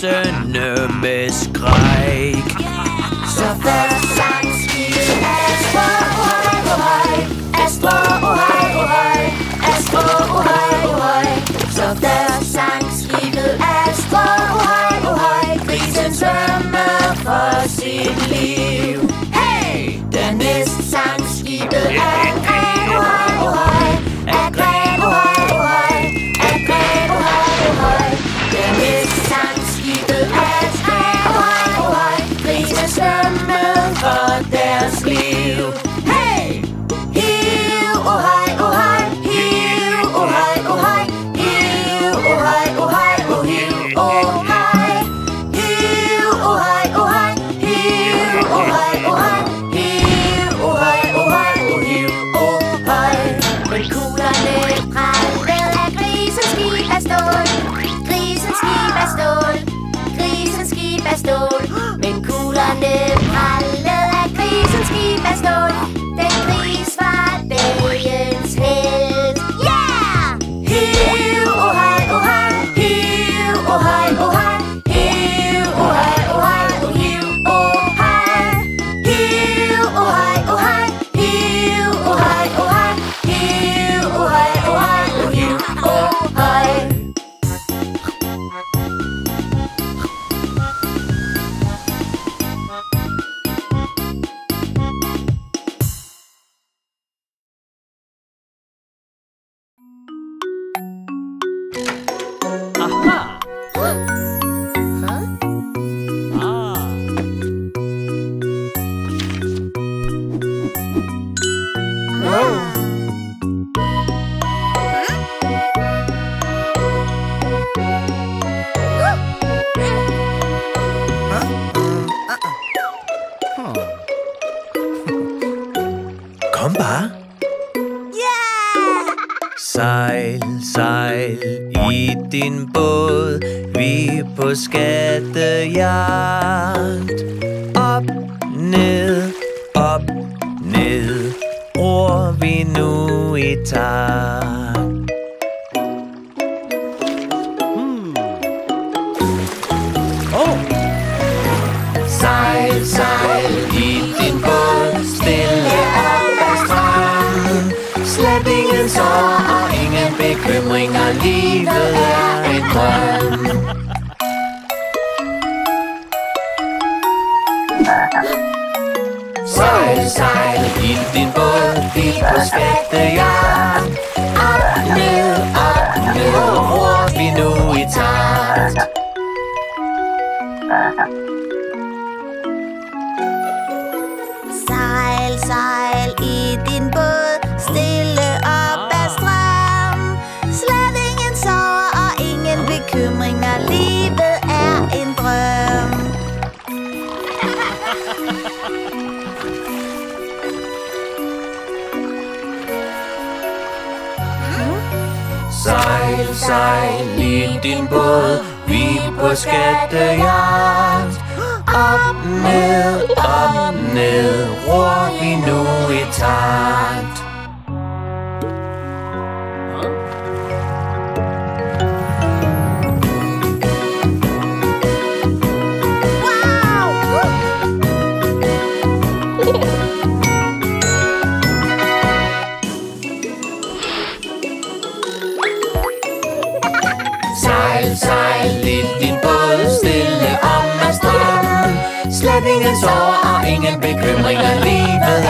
yes and no. Kom bare. Yeah! Sejl, sejl i din båd, vi er på skattejagt. Op, ned, op, ned, ror vi nu i takt. livet er en drøm. Sejl, sejl, i din båd, dit perfekte jagt. Op, ned, op, ned, ror vi nu i takt. sejl i din båd. Vi på skattejagt. Op, ned, op, ned. Ror vi nu i takt? ingen sorger og ingen bekymringer livet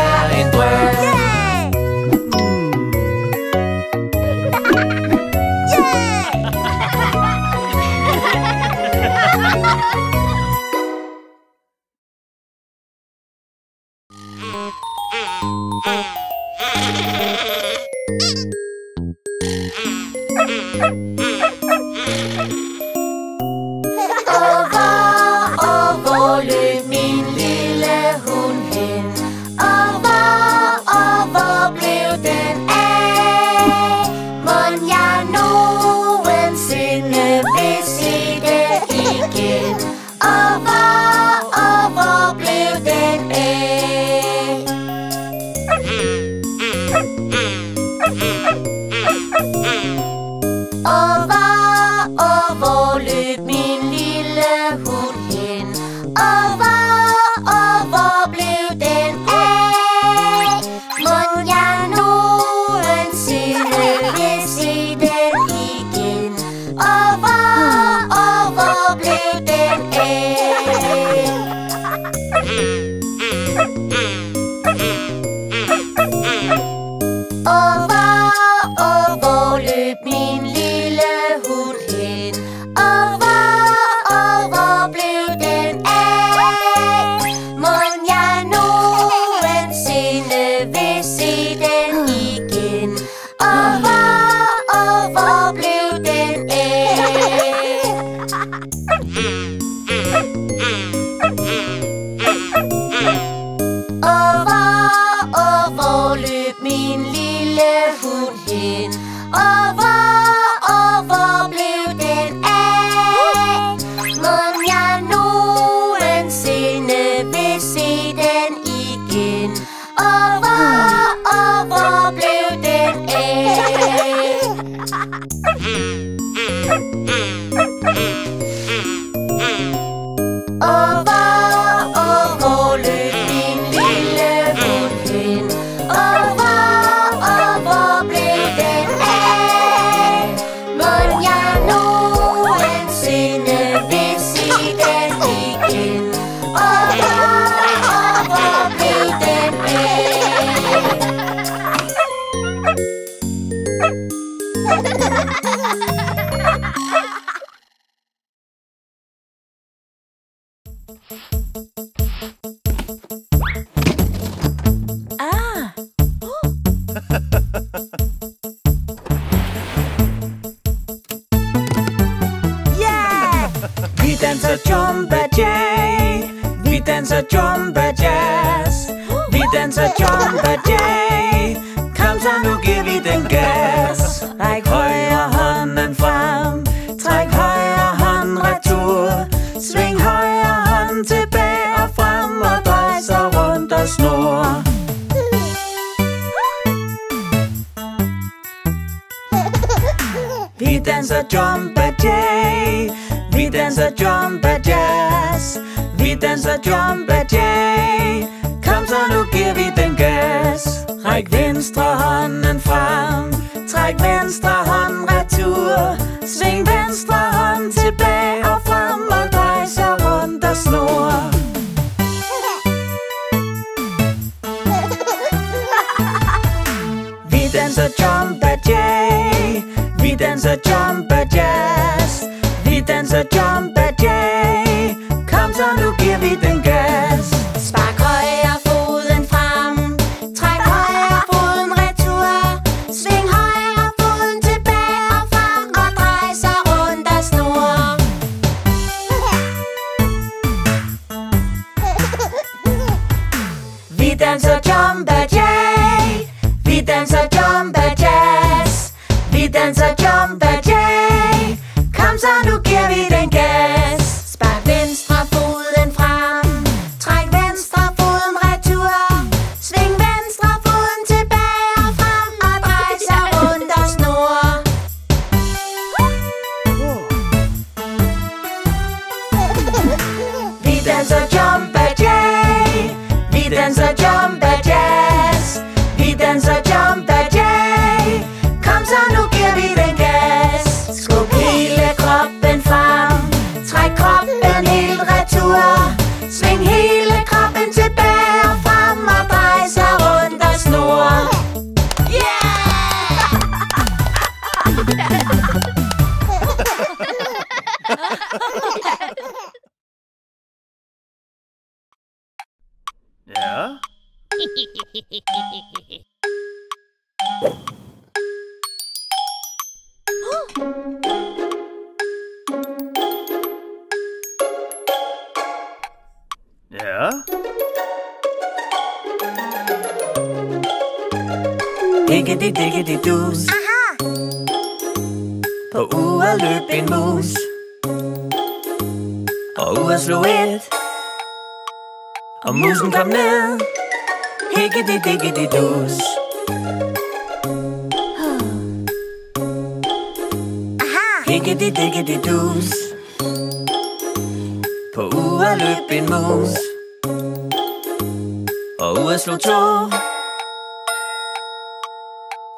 Oslo 2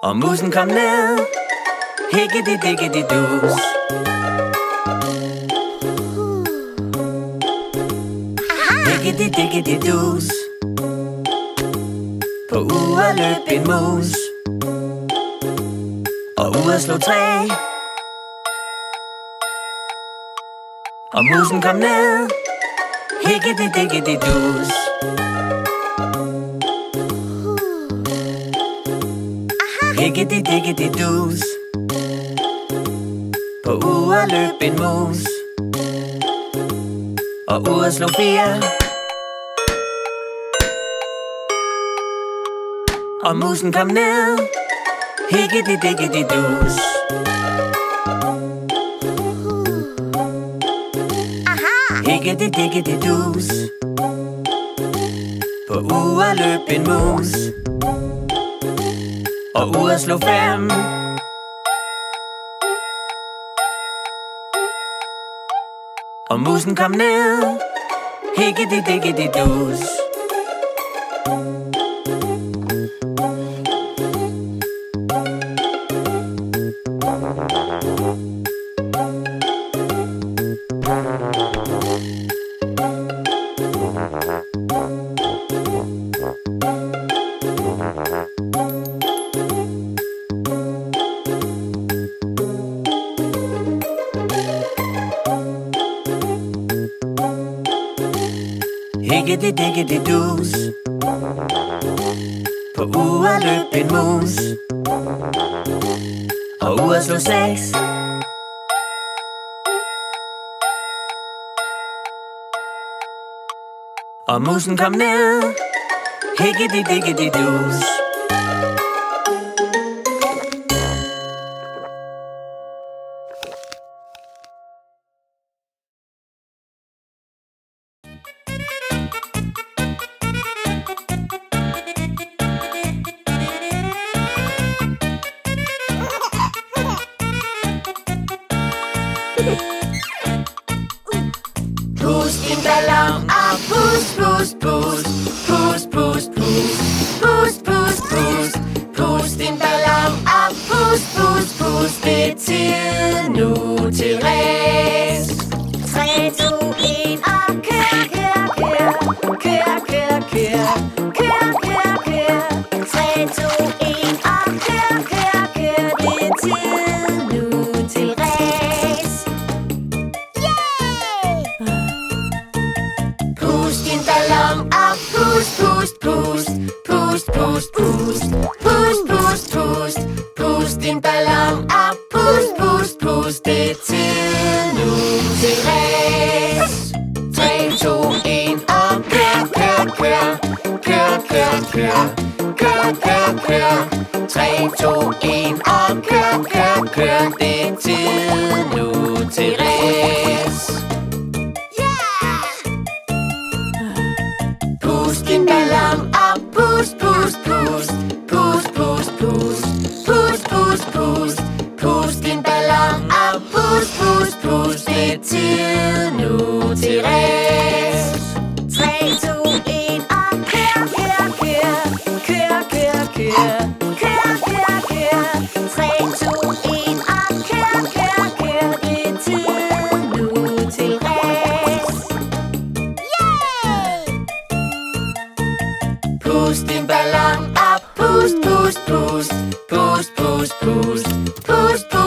Og musen kom ned. Higgedy diggedy dus Higgedy diggedy dus På uret løb en mus. Og uret slog træ Og musen kom ned. Higgedy diggedy dus Diggity diggity dus. På uret løb en mus. Og uret slog fire. Og musen kom ned. Higgity diggity dus. Higgity diggity dus. På uret løb en mus og ud og slå fem. Og musen kom ned, higgedy diggedy dus. en mus Og uret slog seks. Og musen kom ned. Higgedy diggedy dus toast, toast, toast.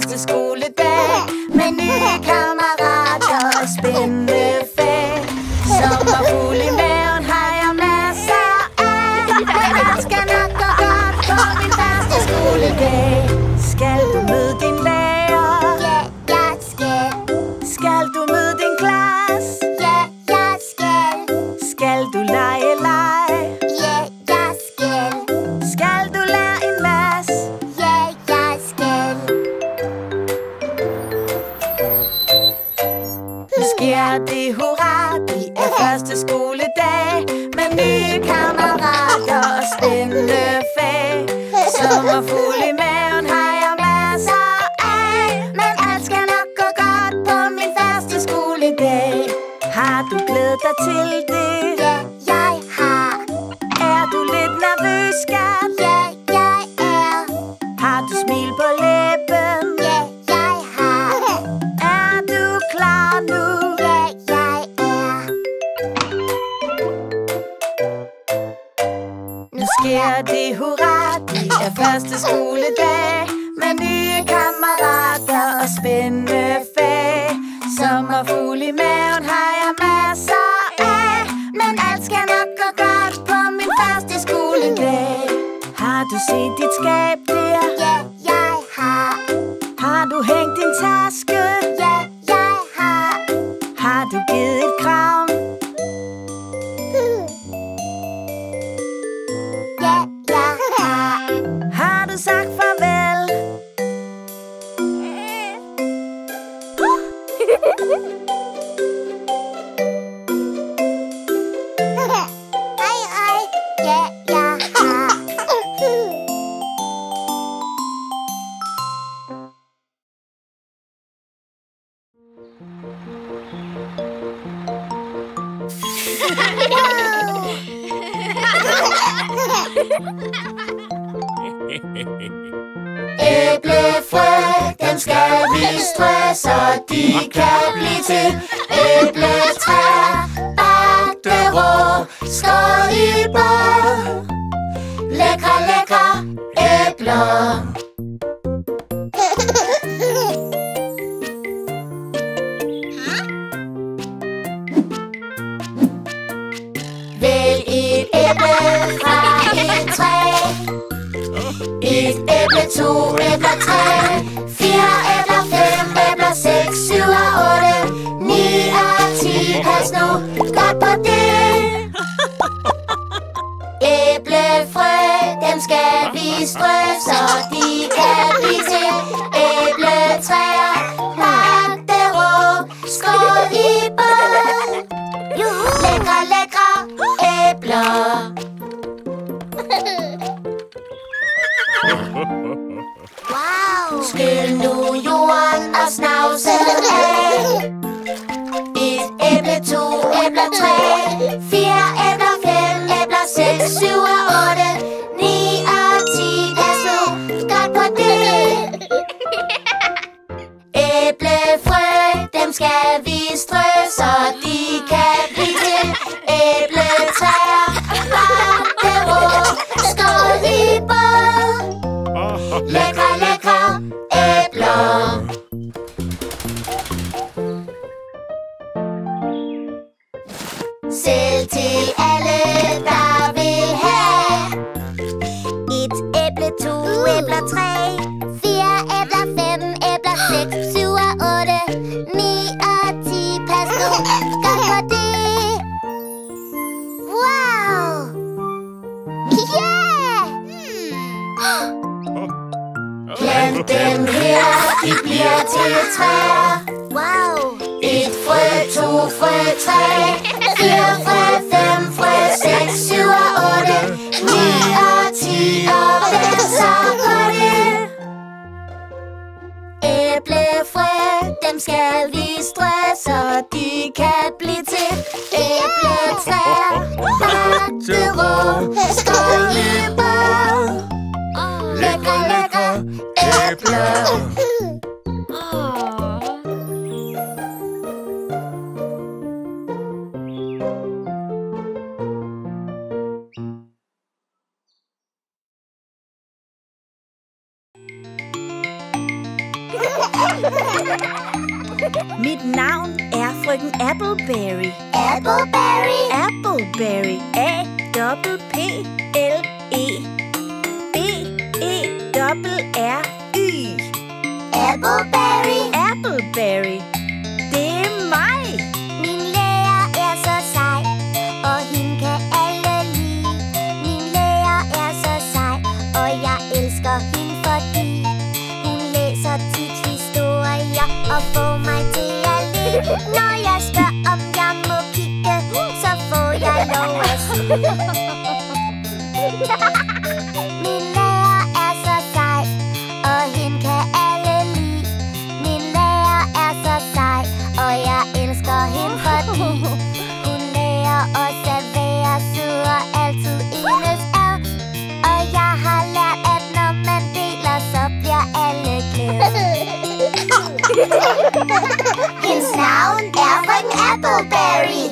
Første skoledag. Med nye kammerater Æblefrø, den skal vi strø, så de kan blive til æbletræer. Bagte rå, skål i bog. Lækre, lækre æbler. skal vi strø, så de kan blive til. tre, fire, fra fem, fra seks, syv og otte, ni og ti og vend så på det. Æblefrø, dem skal vi strø, så de kan blive til æbletræer. Bakkero, skålebær, lækre, lækre æbler. It's now an apple and appleberry.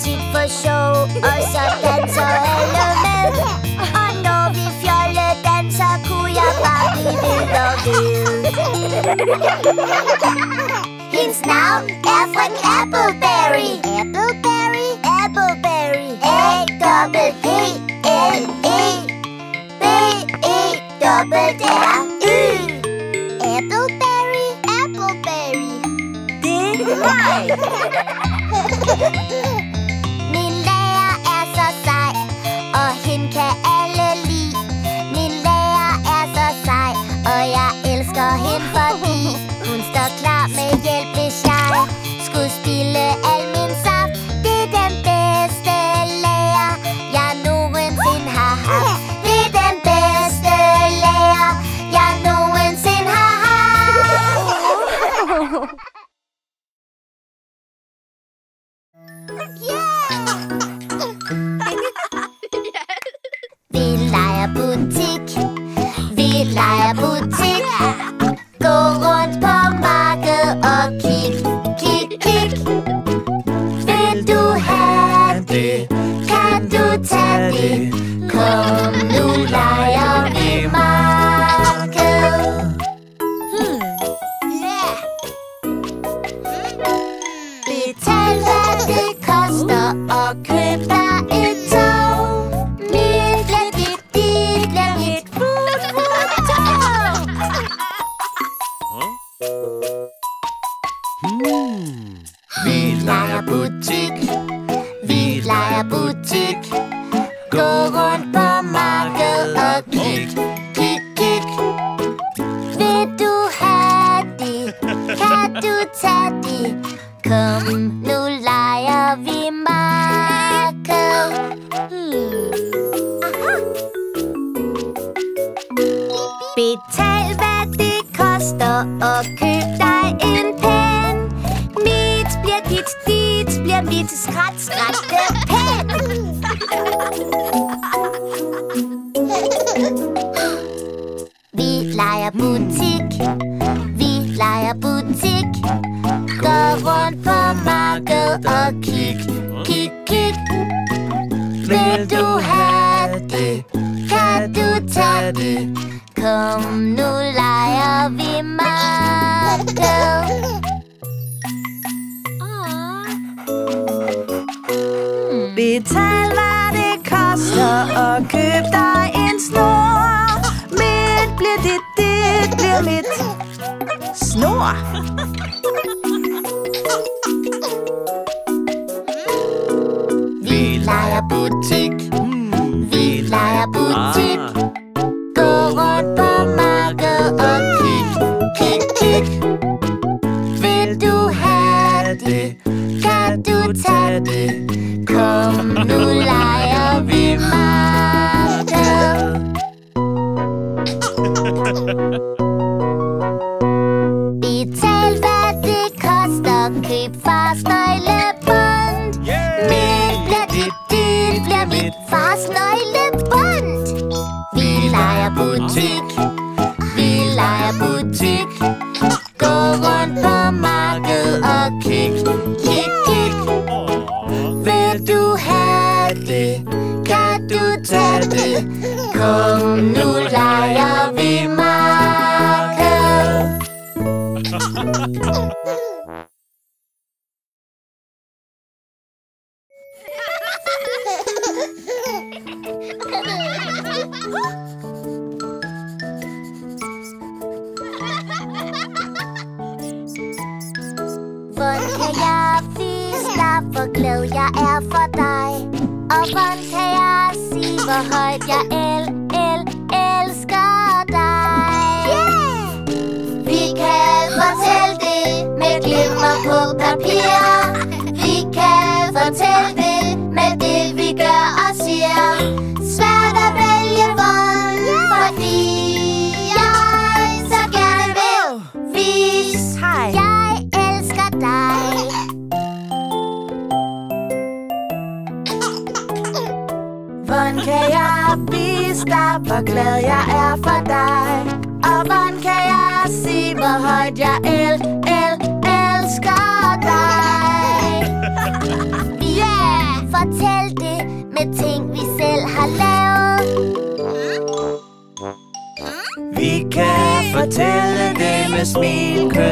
magic for show or some dance element. I know if you're Kuya Papi will love you. Now, F like appleberry. Appleberry, appleberry. A double B L E B E double D, E. Appleberry, appleberry. D Y.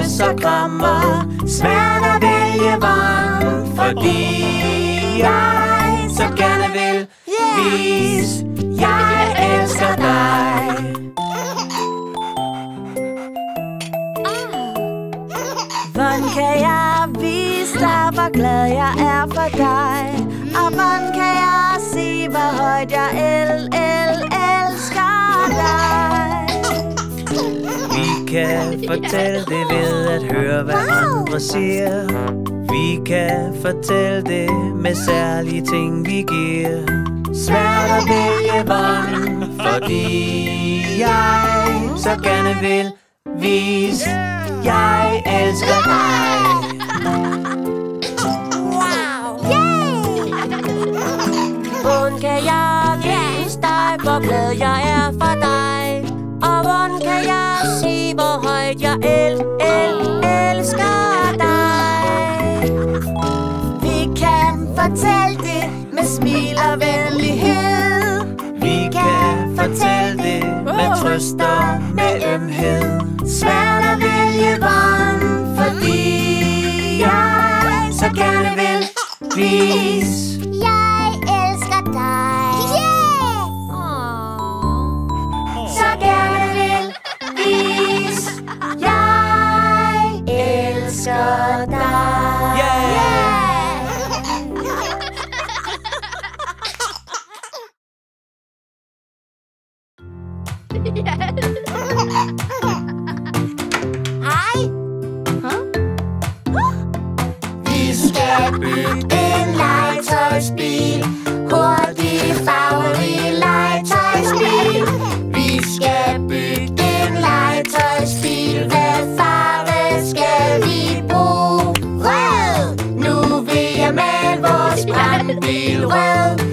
så kommer svært at vælge varm, fordi jeg så gerne vil vise, jeg elsker dig. Hvordan kan jeg vise dig, hvor glad jeg er for dig? Og hvordan kan jeg sige, hvor højt jeg elsker kan fortælle det ved at høre, hvad andre siger. Vi kan fortælle det med særlige ting, vi giver. Svært at vælge vejen, fordi jeg så gerne vil vise, jeg elsker dig. Kun kan jeg vise dig, hvor glad jeg er for dig jeg sige, hvor højt jeg el, el, elsker dig? Vi kan fortælle det med smil og venlighed. Vi kan fortælle det med trøst og med ømhed. Svært at vælge bånd, fordi jeg så gerne vil vise. Jeg elsker dig. 的大 feel well.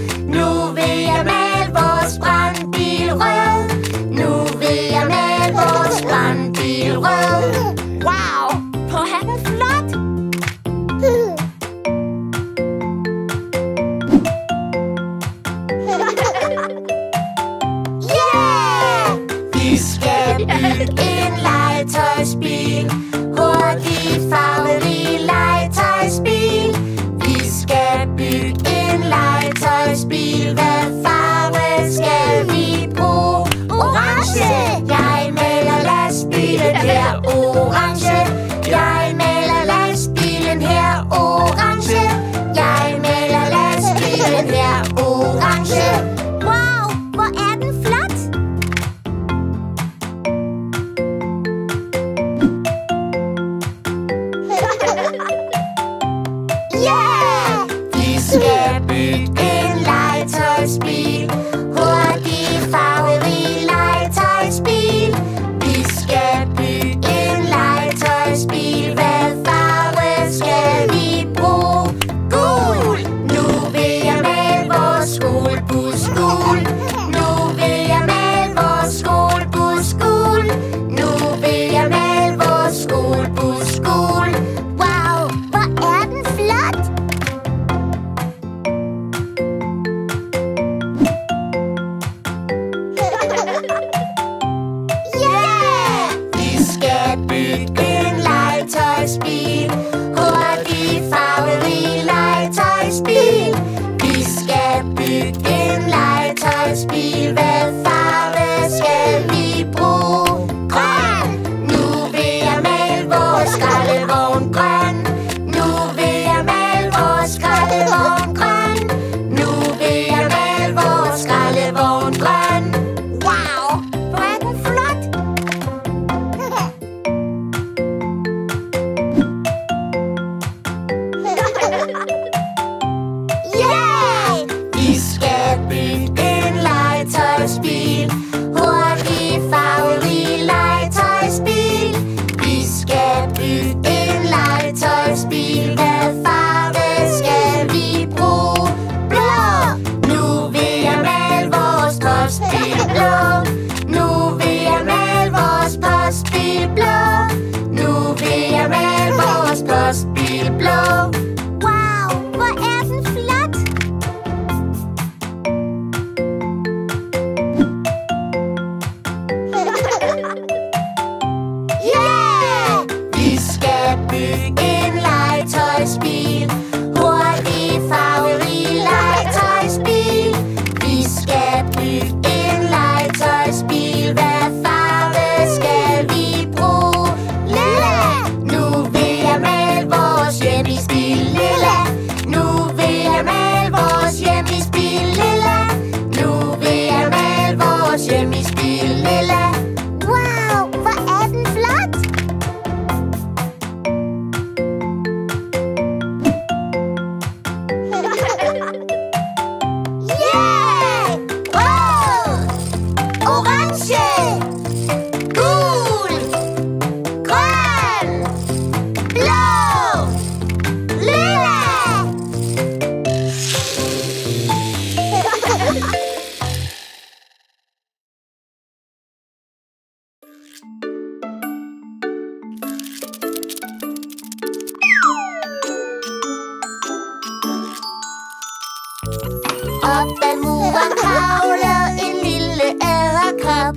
Op ad muren kravlede en lille æderkop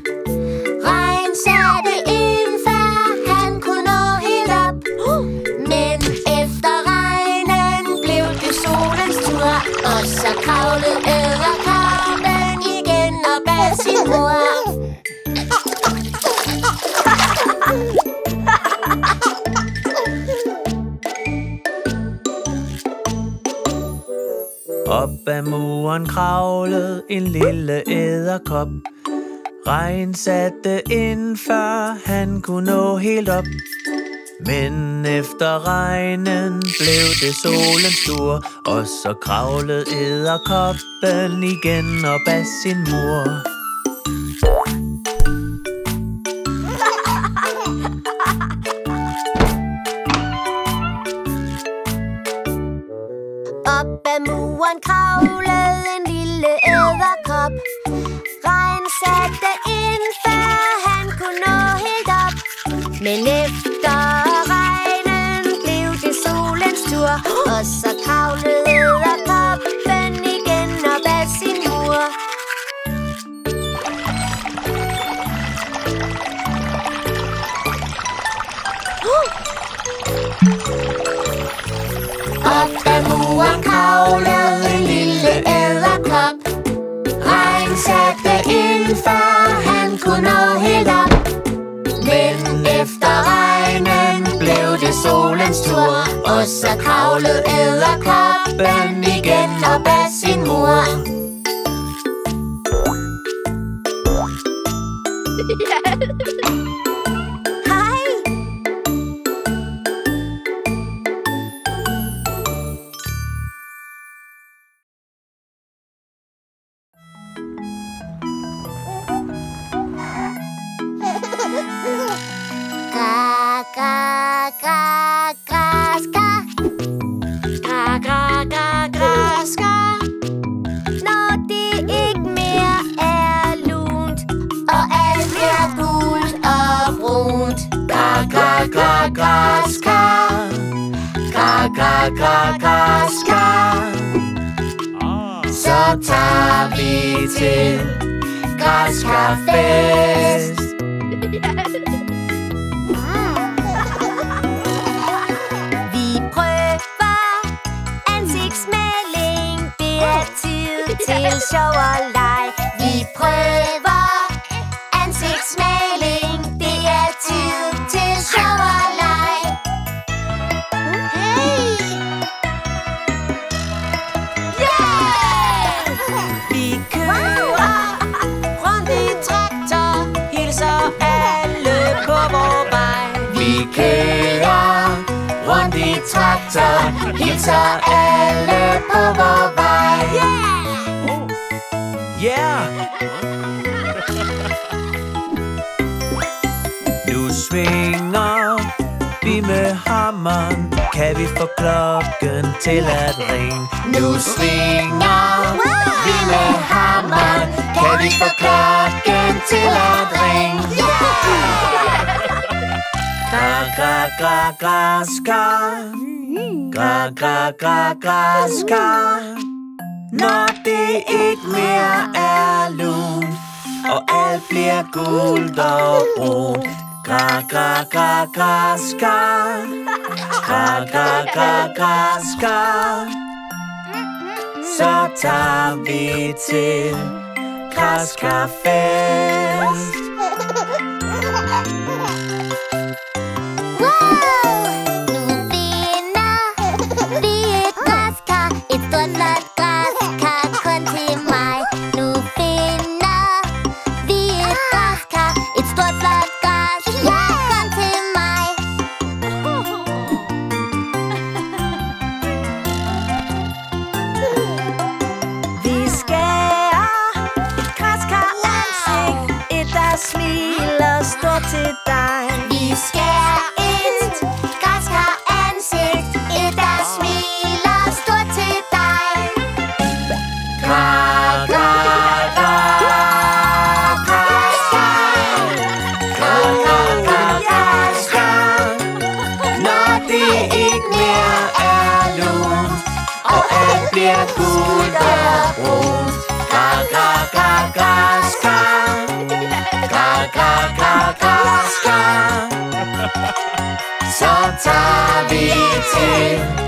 Regn satte ind, før han kunne nå helt op. Men efter regnen blev det solens tur Og så kravlede æderkoppen igen op ad sin mor Op ad muren kravlede en lille æderkop. Regn satte ind, før han kunne nå helt op. Men efter regnen blev det solen stor, og så kravlede æderkoppen igen op ad sin mur. Men efter regnen blev det solens tur Og så kravlede Og så kravlede æderkoppen igen op ad sin mor kaska græskar. Ga, ga, ga, græskar. Så tager vi til græskarfest. Vi prøver ansigtsmaling. Det er tid til sjov og leg. Hilser alle på vor vej. Yeah! Nu svinger vi med hammeren. Kan vi få klokken til at ringe? Nu svinger vi med hammeren. Kan vi få klokken til at ringe? Gra, gra, gra, græskar. Gra, gra, gra, græskar. Når det ikke mere er lun, og alt bliver gult og brunt. Gra, gra, gra, græskar. Gra, gra, gra, græskar. Så tager vi til græskarfest. Vi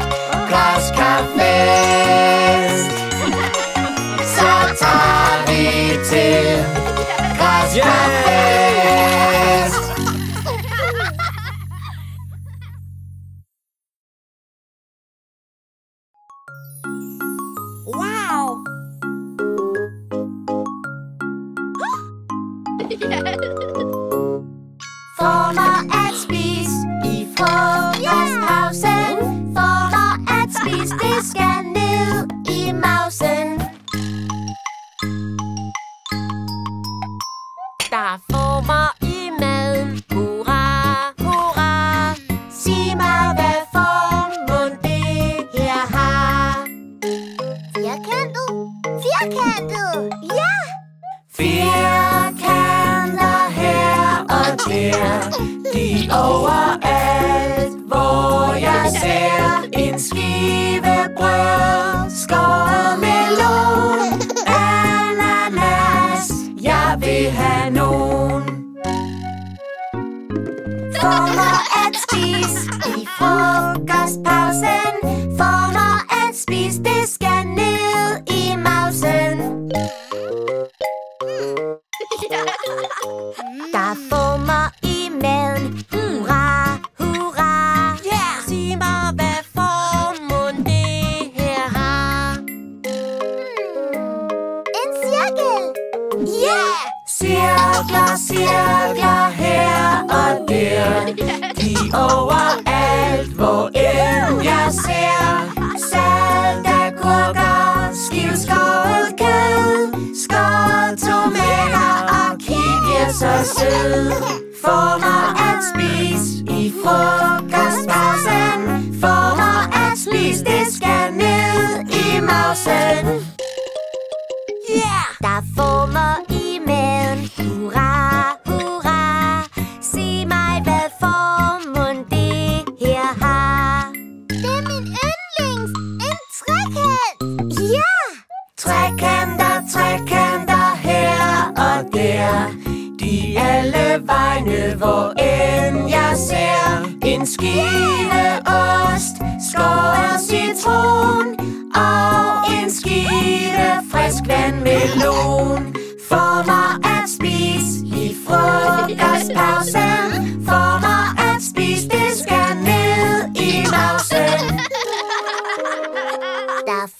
stuff.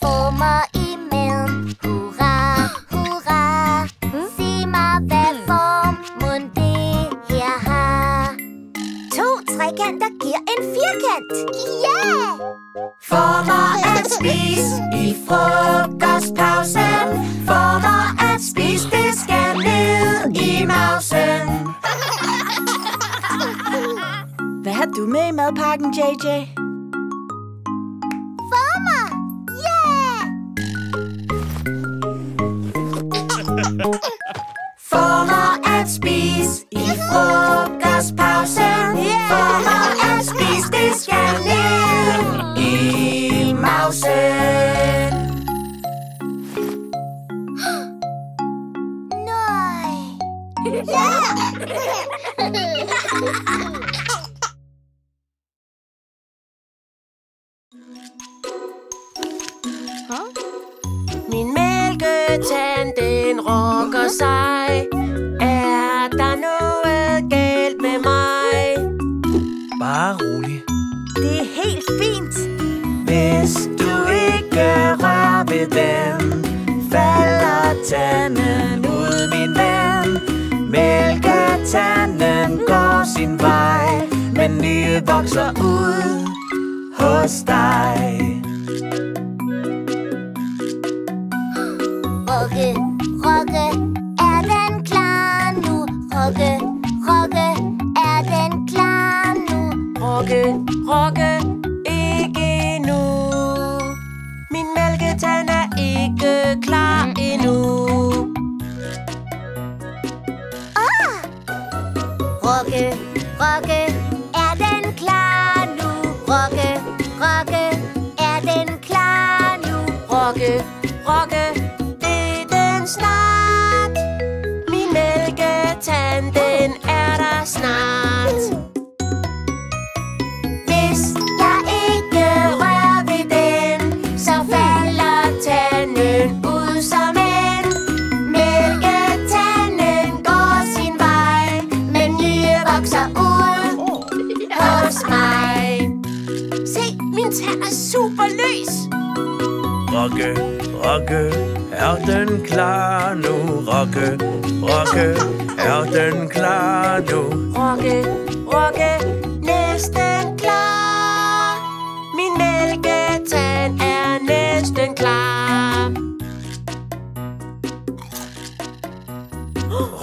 Frage, Frage, Rokke, Rokke, er den klar nu? Rokke, Rokke, er den klar nu? Rokke, Rokke, næsten klar. Min mælketand er næsten klar.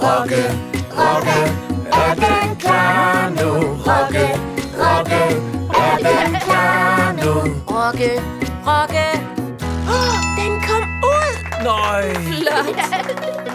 Rokke, Rokke, er den klar nu? Rokke, Rokke, er den klar nu? Rokke, Rokke, Flight.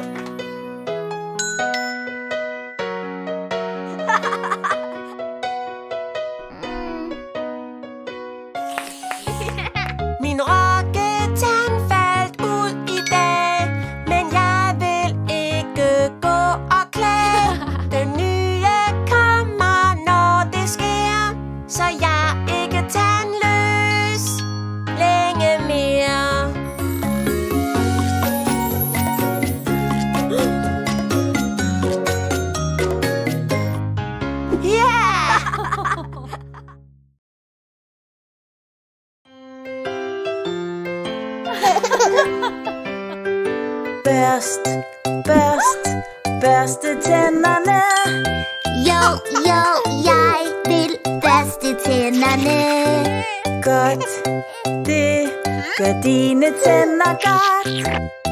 børste tænderne. Jo, jo, jeg vil børste tænderne. Godt, det gør dine tænder godt.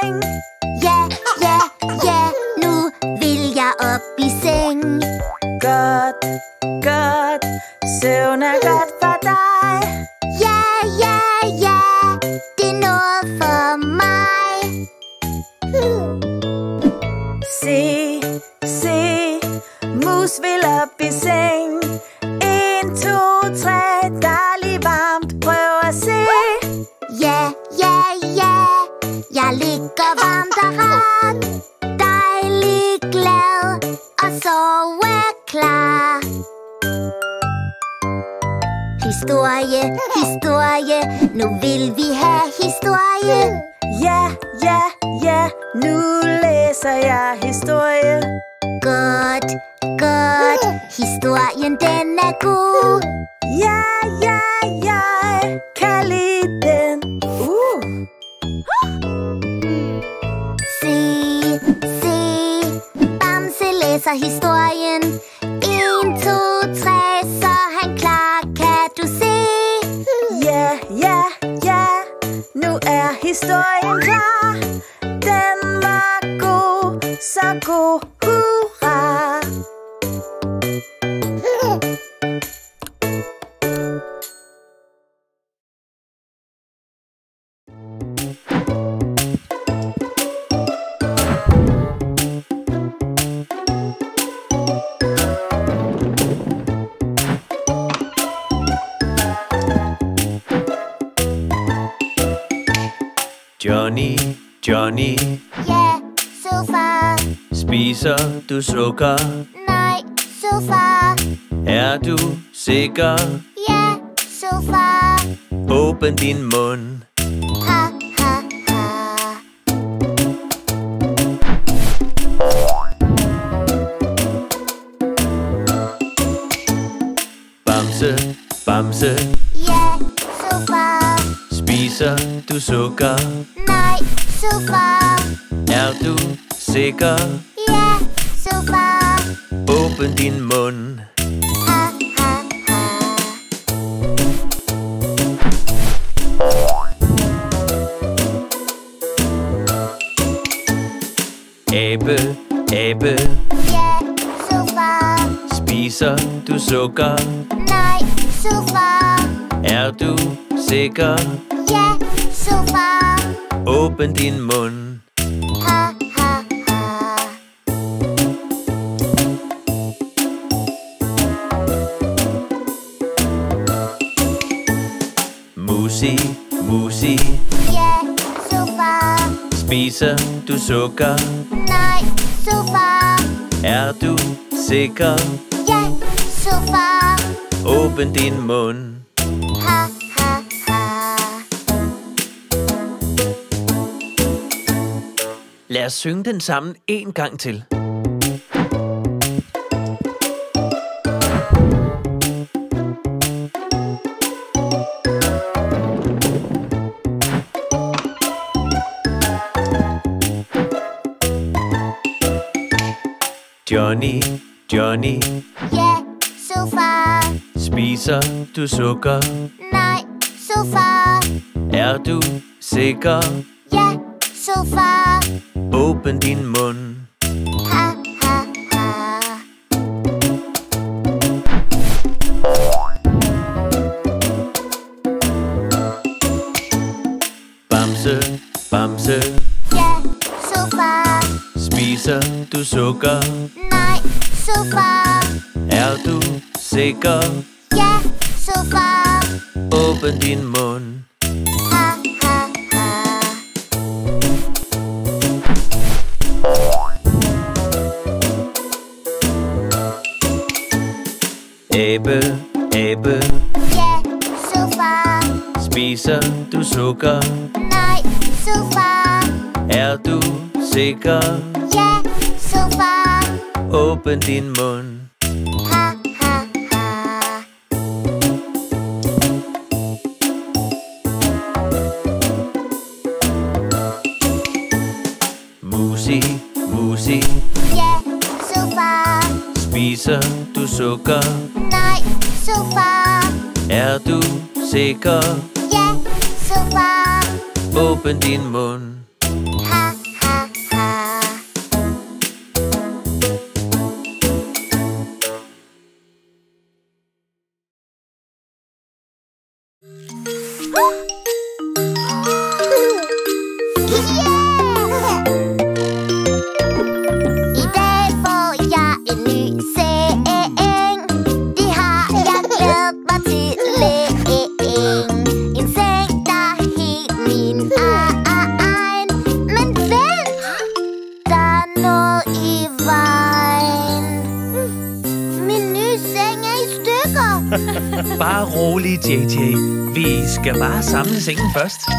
seng. Ja, ja, ja, nu vil jeg op i seng. Godt. Du sukker? Nej, sofa. Er du sikker? Ja, sofa. Åbn din mund. Ha, ha, ha. Bamse, Bamse, Ja, sofa. spiser du sukker? Nej, sofa. Er du sikker? Åbn din mund. Abe, abe, Ja, sofa. spiser du sukker? Nej, sofa. Er du sikker? Ja, sofa. Åbn din mund. Spiser du sukker? Nej, sofa. Er du sikker? Ja, sofa. Åbn din mund. Ha, ha, ha. Lad os synge den sammen en gang til. Johnny, Johnny, Ja, sofa. spiser du sukker? Nej, sofa. Er du sikker? Ja, sofa. Åbn din mund. Spiser du sukker? Nej, sofa. Er du sikker? Ja, sofa. Åbn din mund. Ha, ha, ha. Abe, abe, Ja, sofa. spiser du sukker? Nej, sofa. Er du sikker? Ja, sofa. Åbn din mund. Ha, ha, ha. Musi, musi, Ja, sofa. spiser du sukker? Nej, sofa. Er du sikker? Ja, sofa. Åbn din mund. Bare samle sengen først.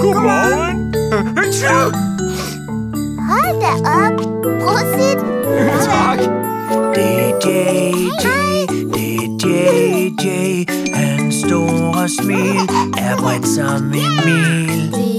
Come on! Hadi uh, uh, up! Prosit! Tak! DJ, DJ, DJ, en store and er bredt sammen mil.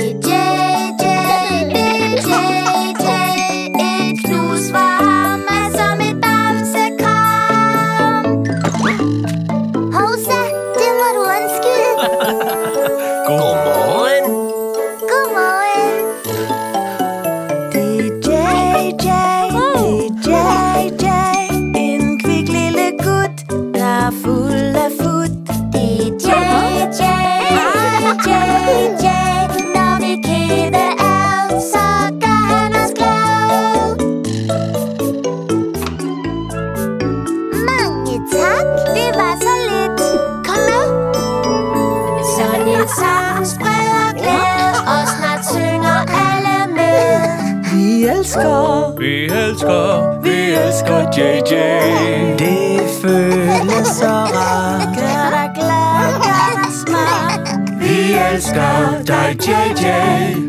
Dzień.